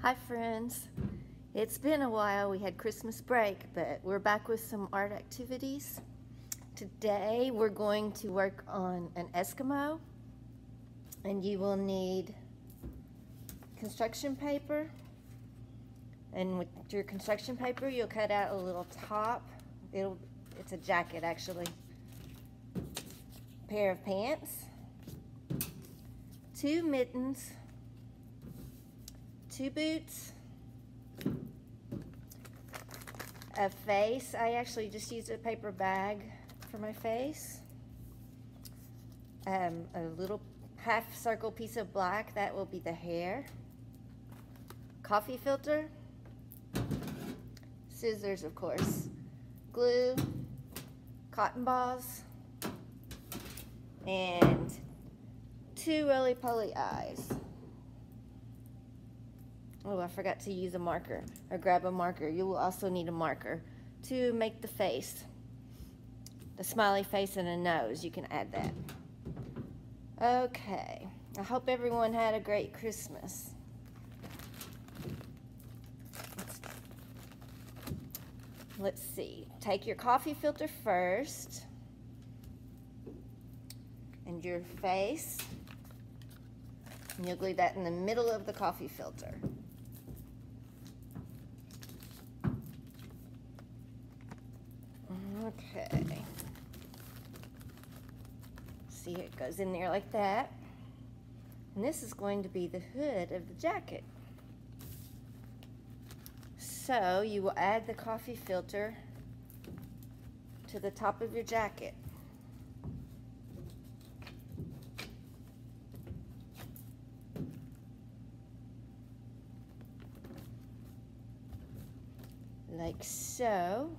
Hi friends. It's been a while. We had Christmas break, but we're back with some art activities. Today we're going to work on an Eskimo and you will need construction paper and with your construction paper you'll cut out a little top. It'll it's a jacket actually. Pair of pants, two mittens, two boots, a face. I actually just used a paper bag for my face. Um, a little half circle piece of black, that will be the hair. Coffee filter. Scissors, of course. Glue. Cotton balls. And two roly-poly eyes. Oh, I forgot to use a marker or grab a marker. You will also need a marker to make the face. The smiley face and a nose, you can add that. Okay, I hope everyone had a great Christmas. Let's see, take your coffee filter first and your face and you'll glue that in the middle of the coffee filter. Okay. See, it goes in there like that. And this is going to be the hood of the jacket. So you will add the coffee filter to the top of your jacket. Like so.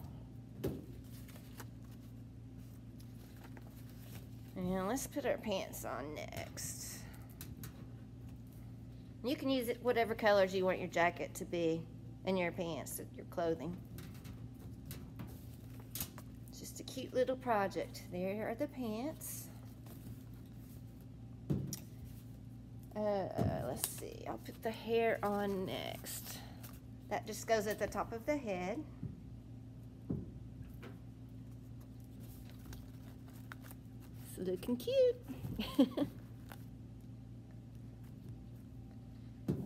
And let's put our pants on next. You can use it whatever colors you want your jacket to be and your pants, your clothing. Just a cute little project. There are the pants. Uh, let's see, I'll put the hair on next. That just goes at the top of the head. Looking cute.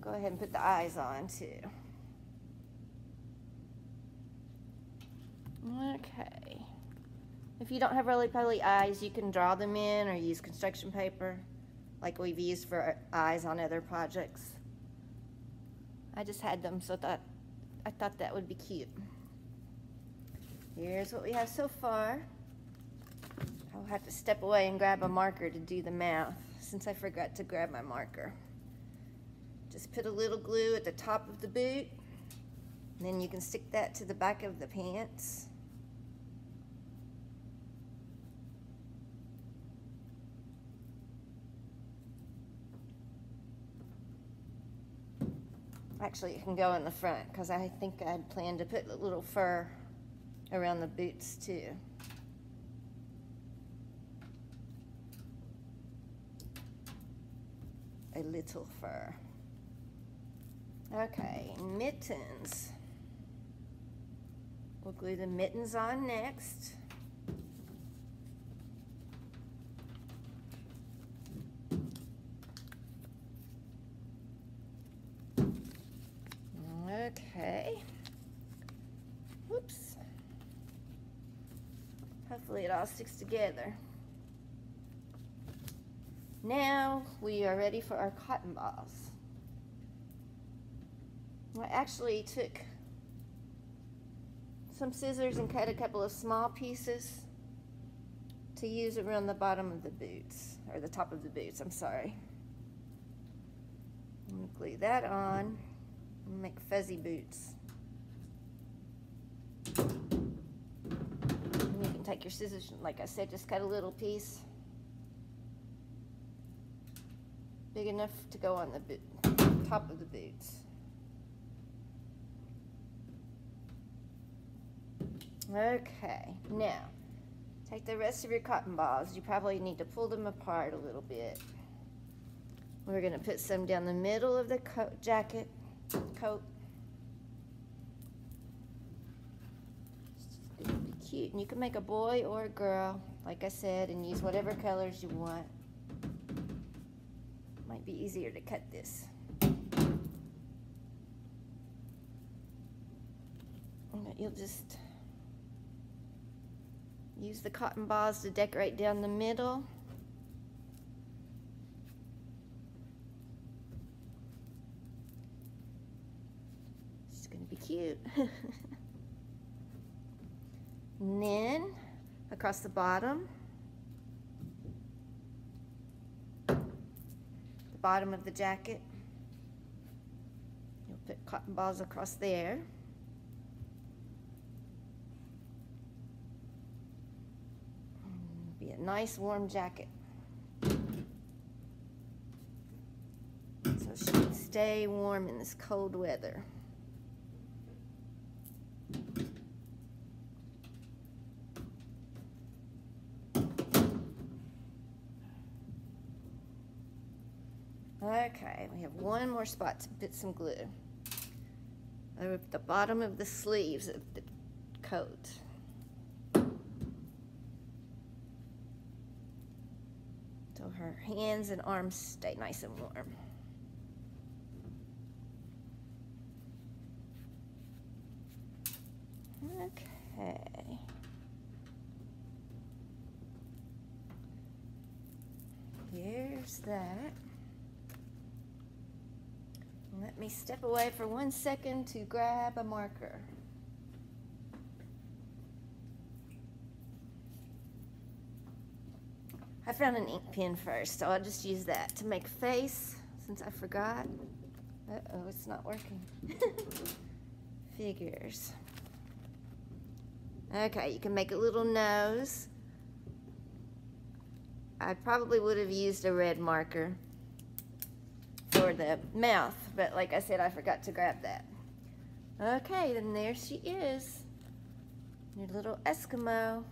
Go ahead and put the eyes on too. Okay. If you don't have roly-poly eyes, you can draw them in or use construction paper like we've used for eyes on other projects. I just had them so that I thought that would be cute. Here's what we have so far. I'll have to step away and grab a marker to do the math since I forgot to grab my marker. Just put a little glue at the top of the boot and then you can stick that to the back of the pants. Actually, it can go in the front because I think I'd planned to put a little fur around the boots too. Little fur. Okay, mittens. We'll glue the mittens on next. Okay. Whoops. Hopefully it all sticks together. Now we are ready for our cotton balls. I actually took some scissors and cut a couple of small pieces to use around the bottom of the boots, or the top of the boots, I'm sorry. I'm gonna glue that on and make fuzzy boots. And you can take your scissors, like I said, just cut a little piece. Big enough to go on the top of the boots. Okay, now take the rest of your cotton balls. You probably need to pull them apart a little bit. We're going to put some down the middle of the jacket coat. It's gonna be cute, and you can make a boy or a girl, like I said, and use whatever colors you want. Might be easier to cut this. You'll just use the cotton balls to decorate down the middle. It's gonna be cute. and then across the bottom, bottom of the jacket, you'll put cotton balls across there. Be a nice warm jacket. So she can stay warm in this cold weather. Okay, we have one more spot to put some glue. Over the bottom of the sleeves of the coat. So her hands and arms stay nice and warm. Okay. Here's that. Let me step away for one second to grab a marker. I found an ink pen first, so I'll just use that to make a face since I forgot. Uh-oh, it's not working. Figures. Okay, you can make a little nose. I probably would have used a red marker for the mouth, but like I said, I forgot to grab that. Okay, then there she is. Your little Eskimo.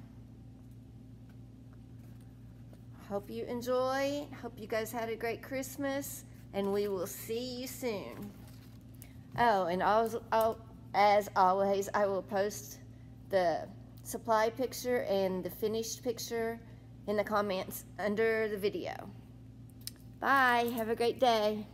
Hope you enjoy. Hope you guys had a great Christmas, and we will see you soon. Oh, and as always, I will post the supply picture and the finished picture in the comments under the video. Bye. Have a great day.